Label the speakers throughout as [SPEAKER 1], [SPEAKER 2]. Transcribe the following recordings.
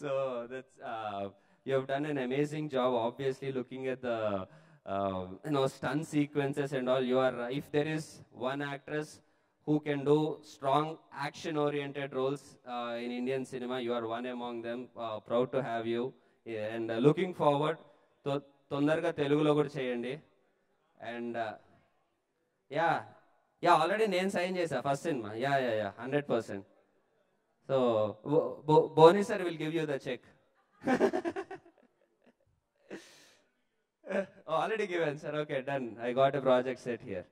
[SPEAKER 1] so that's uh, you have done an amazing job. Obviously, looking at the uh, you know stunt sequences and all. You are if there is one actress who can do strong action-oriented roles uh, in Indian cinema, you are one among them. Uh, proud to have you, Yeah, and uh, looking forward. to తొందరగా తెలుగులో కూడా చేయండి and yeah yeah already నేను sign చేశా first cinema yeah yeah yeah hundred percent so Boney sir will give you the cheque already given sir okay done I got a project set here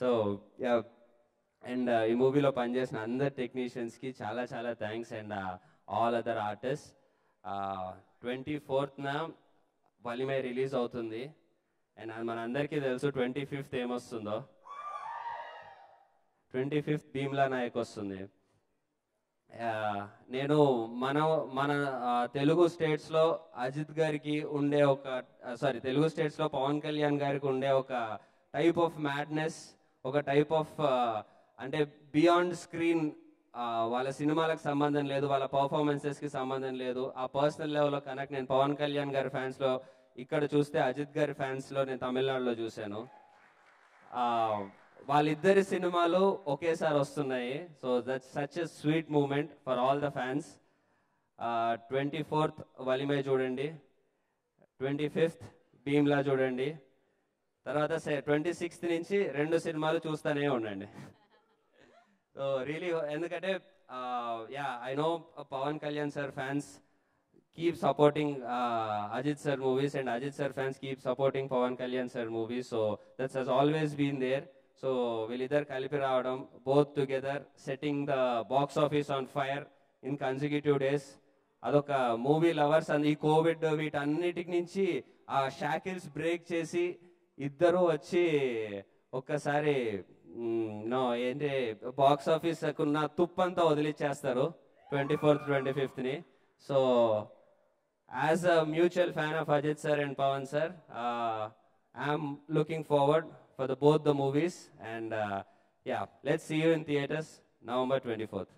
[SPEAKER 1] so yeah and ఈ మూవీలో పనిచేసిన అందరు టెక్నీషియన్స్కి చాలా చాలా thanks and all other artist twenty ఫోర్త్న Valimai release అవుతుంది. And uh, మన అందరికీ తెలుసు ట్వంటీ ఫిఫ్త్ ఏమొస్తుందో. ట్వంటీ ఫిఫ్త్ భీమ్లా నాయక్ వస్తుంది. నేను మన మన తెలుగు స్టేట్స్లో అజిత్ గారికి ఉండే ఒక సారీ తెలుగు స్టేట్స్లో పవన్ కళ్యాణ్ గారికి ఉండే ఒక టైప్ ఆఫ్ మ్యాడ్నెస్ ఒక టైప్ ఆఫ్ అంటే బియాండ్ స్క్రీన్ వాళ్ళ సినిమాలకు సంబంధం లేదు వాళ్ళ పర్ఫార్మెన్సెస్కి సంబంధం లేదు. ఆ పర్సనల్ లెవెల్లో కనెక్ట్ నేను పవన్ కళ్యాణ్ గారి ఫ్యాన్స్లో ఇక్కడ చూస్తే అజిత్ గారి ఫ్యాన్స్లో నేను తమిళనాడులో చూశాను. వాళ్ళిద్దరి సినిమాలు ఒకేసారి వస్తున్నాయి. So that's such a sweet moment for all the fans twenty fourth Valimai చూడండి. ట్వంటీ ఫిఫ్త్ భీమ్లా చూడండి. తర్వాత ట్వంటీ సిక్స్త్ నుంచి రెండు సినిమాలు చూస్తూనే ఉండండి. సో రియలీ ఎందుకంటే yeah I know Pawan Kalyan sir fans keep supporting Ajith sir movies and Ajith sir fans keep supporting Pawan Kalyan sir movies so that's he's always been there so వీళ్ళిద్దరు కలిపి రావడం both together setting the box office on fire in consecutive days అదొక movie lovers and ఈ Covid వీటన్నిటి నుంచి ఆ shackles break చేసి ఇద్దరు వచ్చి ఒక్కసారి ఏంటి బాక్స్ ఆఫీస్ ఉన్న తుప్పంతా వదిలిచ్చేస్తారు twenty fourth twenty ఫిఫ్త్ని so as a mutual fan of Ajith sir and Pawan sir I'm looking forward for the both the movies and uh, yeah, let's see you in theaters November 24th.